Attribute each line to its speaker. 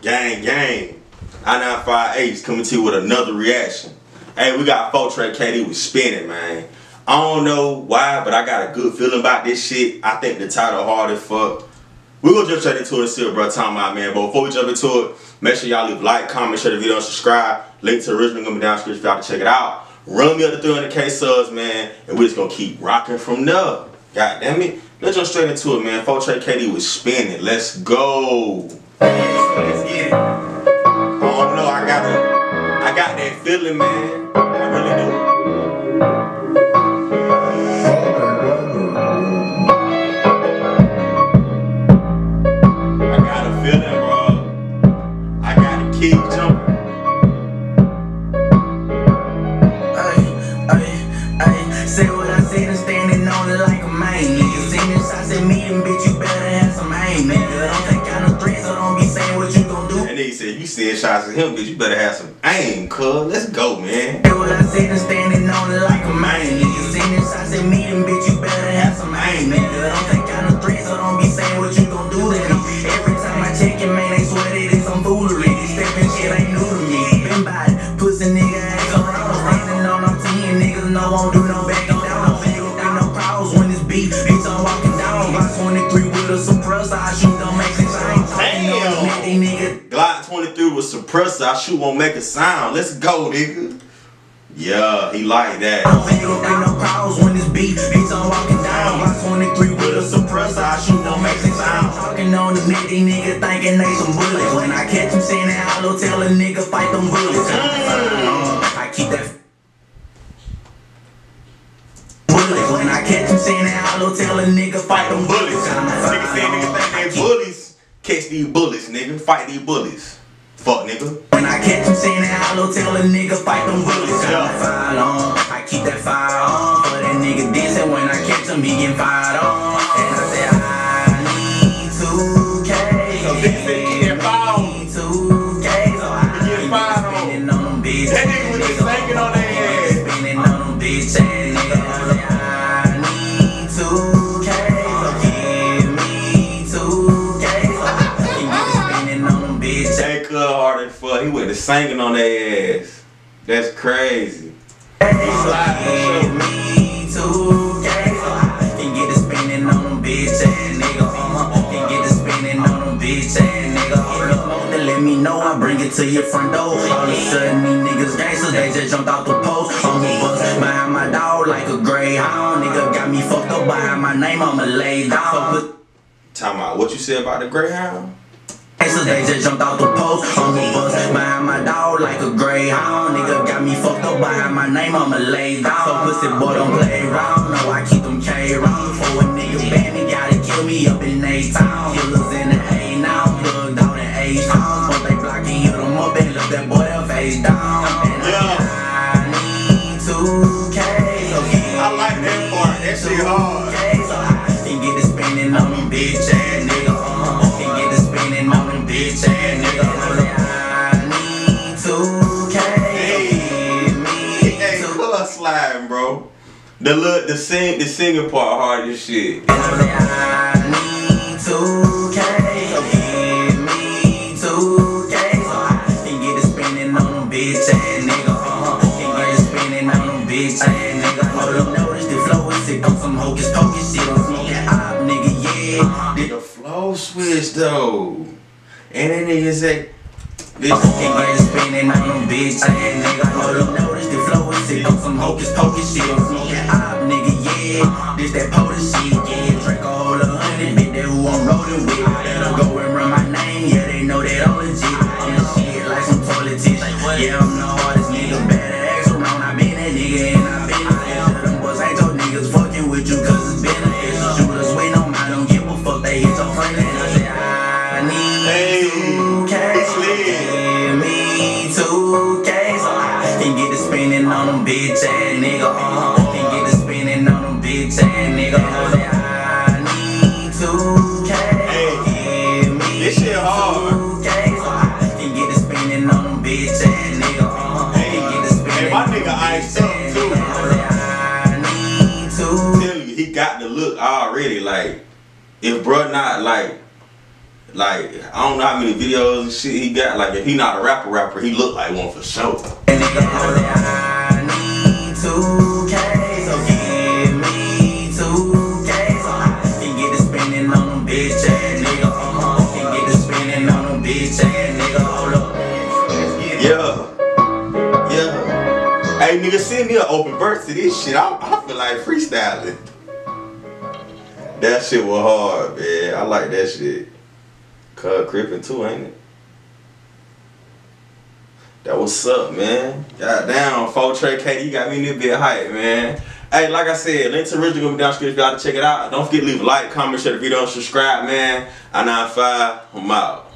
Speaker 1: Gang, gang. I-958 coming to you with another reaction. Hey, we got 4 Trey KD was spinning, man. I don't know why, but I got a good feeling about this shit. I think the title hard as fuck. We're gonna jump straight into it see what bro talking about, man. But before we jump into it, make sure y'all leave like, comment, share the video, and subscribe. Link to the original gonna be down the if y'all to check it out. Run me up to 300k subs, man, and we're just gonna keep rocking from there. God damn it. Let's jump straight into it, man. 4 Trey KD was spinning. Let's go. Get. I don't I got a, I got that feeling, man. I really do. I got a feeling, bro. I gotta keep jumping.
Speaker 2: Ay, ay, ay, say what I said and standing on it like a man. Nigga, seen this, I said, meet him, bitch, you better have some aim, nigga. Don't take
Speaker 1: said, you send shots at him, bitch, you better have some aim, cuz. Let's go, man.
Speaker 2: Say what I said and standing on it like a man. Nigga, seen this, I said, meet him, bitch, you better have some aim, nigga. Don't take kind of threat, so don't be saying what you gon' do to me. Every time I check it, man, they swear that it's some foolery. This stepping shit ain't new to me. Been by it, pussy nigga ass around. Standing on them 10 niggas, no won't do no backing down. Don't feel got no crowds when it's beat. Bitch, I'm walking down. By 23 with a suppressor, I shoot, don't make sense. I ain't talking on the net, these niggas.
Speaker 1: Glock 23 with suppressor, I shoot won't make a sound. Let's go, nigga. Yeah, he like that.
Speaker 2: Don't feel got no crowds when this beat. Bitch, I'm walking down. By 23 with a suppressor, I shoot, don't make. I ain't talking on the net, these niggas thinking they some bullets. When I catch them saying that hollow, tell a nigga fight them bullets. I keep that. Bullets. When I catch them saying that hollow, tell a nigga fight them bullets.
Speaker 1: Catch these bullets, nigga. Fight these bullies. Fuck, nigga.
Speaker 2: When I catch him saying that hollow, tell a nigga fight them my
Speaker 1: Yeah.
Speaker 2: fire on, I keep that fire on. For that nigga dancing when I catch him, he get fired on. And I said, I need 2K.
Speaker 1: So this nigga getting fired on.
Speaker 2: Need 2K. So I
Speaker 1: getting fired on.
Speaker 2: spinning on them bitch
Speaker 1: That nigga was just thinking on their ass.
Speaker 2: Spinning on them bitch
Speaker 1: hard as fuck. He went to singing on their ass. That's crazy.
Speaker 2: Me bring it to your front door. All of a sudden, these niggas gangsters, they just jumped the post. On the bus behind my dog like a greyhound. Nigga got me fucked up behind my name. I'ma lay down.
Speaker 1: What you said about the Greyhound?
Speaker 2: They just jumped off the post on the bus behind my dog like a greyhound. Nigga got me fucked up behind my name, I'ma lay down. So pussy boy don't play around. No, I keep them K around. For a nigga ban me, gotta kill me up in A-Town. Killers in the A
Speaker 1: sliding, bro. The look, the sing, the singing part hard as shit.
Speaker 2: I need 2K. Give me 2K. So I can get to spinning on them bitch ass nigga. Get bitch. Hold up, notice the flow is sick on some hocus pocus shit. I'm smoking op, nigga, yeah.
Speaker 1: The flow switch though. And then nigga say, this
Speaker 2: Can get it spinning on them bitch ass nigga. Hold up, the flow is sick on some hocus pocus shit. I'm smoking op, nigga, yeah. This that potent shit, yeah. Drink a whole of honey, bitch, that who I'm rolling with. Better go and run my name, yeah, they know that I'm legit. I'm the shit like some toilet tissue. Yeah, I'm the hardest nigga, better ask around. I been that nigga and I been the fish. Them boys ain't your niggas fucking with you cause it's beneficial. Shooters wait on my, don't give a fuck, they hit your friend and I say, I need
Speaker 1: Hey,
Speaker 2: 2K. Bitch ass nigga. Uh, can get to spinning on them bitch ass nigga. I say, I need 2K. Give me
Speaker 1: This shit hard.
Speaker 2: 2K so I can get to spinning on them bitch ass nigga. Uh,
Speaker 1: Hey,
Speaker 2: can get to spinning
Speaker 1: hey, my nigga iced up, too.
Speaker 2: I need 2K.
Speaker 1: tell you, he got the look already. Like, if bruh not like Like I don't know how many videos and shit he got. Like if he not a rapper, rapper, he look like one for sure.
Speaker 2: 2K, so give me 2K, so I can get to spending on them bitch ass nigga. Uh-huh, can get to spending on them bitch ass nigga. Hold up.
Speaker 1: Yeah, yeah. Hey nigga, send me an open verse to this shit. I, I feel like freestyling. That shit was hard, man. I like that shit. Cut crippin' too, ain't it? That what's up, man. Goddamn, Four Trey KD, you got me in this bit hype, man. Hey, like I said, link to original gonna be down description if y'all to check it out. Don't forget to leave a like, comment, share the video, and subscribe, man. I 95, I'm out.